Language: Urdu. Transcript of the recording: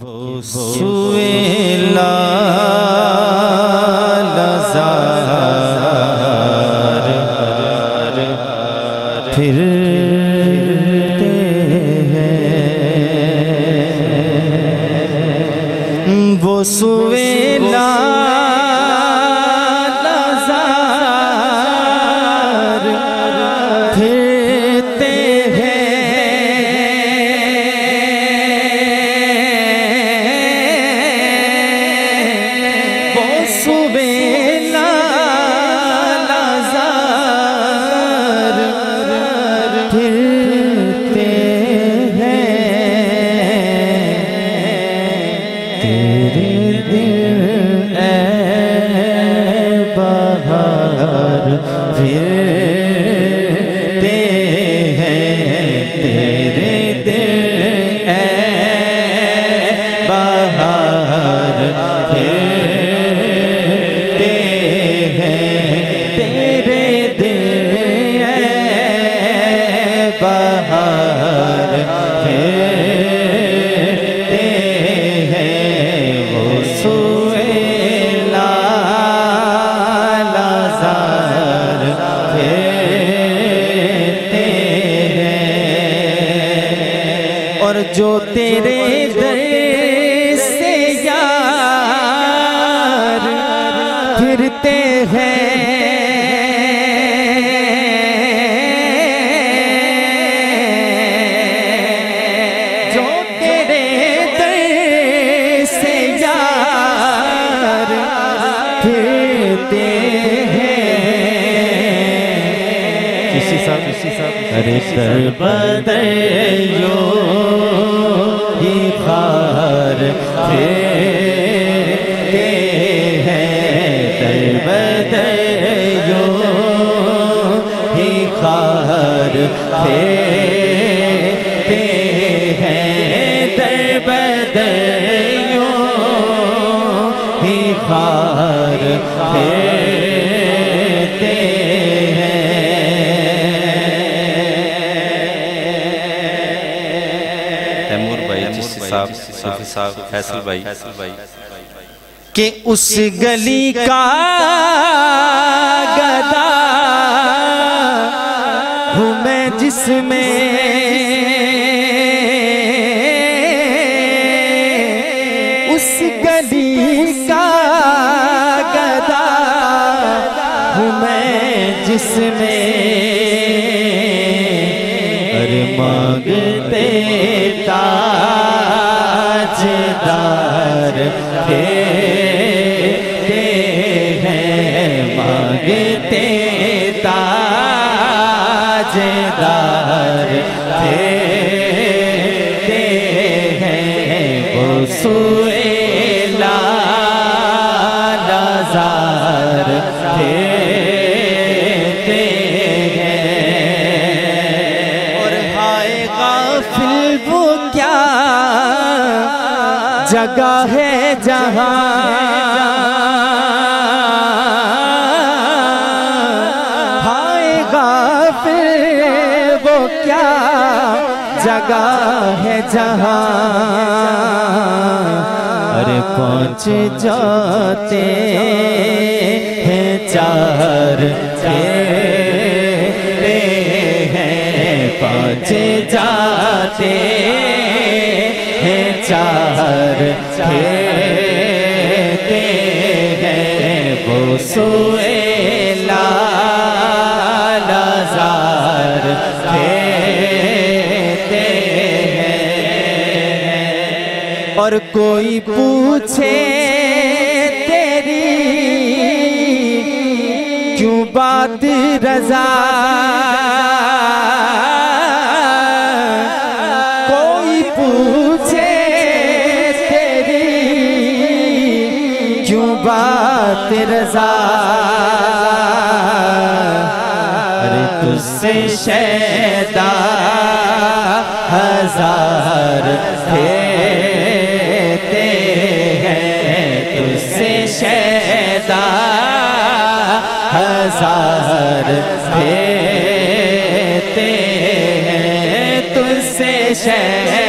وہ سوئے لازار پھرتے ہیں۔ وہ سوئے پھرتے ہیں تیرے دل اے بہار پھرتے ہیں جو تیرے در سے یار پھرتے ہیں۔ کسی صاحب کسی صاحب ارے در بدر یو ہی خار پھرتے یو ہی خار پھرتے ہیں۔ تیمور بھائی جس صاحب صوفی صاحب فیصل بھائی۔ کہ اس گلی کا گدا ہوں میں جس میں اس گلی کا گدا ہوں میں جس میں ارے مانگتے تاجدار پھرتے ہیں، مانگتے تاجدار پھرتے ہیں۔ وہ سوئے لازار پھرتے ہیں۔ اور ہائے غافل وہ کیا جگہ ہے جہاں؟ ہائے غافل وہ کیا جگہ ہے جہاں؟ ارے پہنچ جاتے ہیں چار تیرے ہیں، پہنچ جاتے ہیں چار پھیرتے ہیں، وہ سوئے اور کوئی پوچھے تیری کیوں بات رضا؟ کوئی پوچھے تیری کیوں بات رضا؟ ارے تجھ سے شیدا ہزار پھرتے شیدا ہزار پھرتے ہیں تجھ سے شہر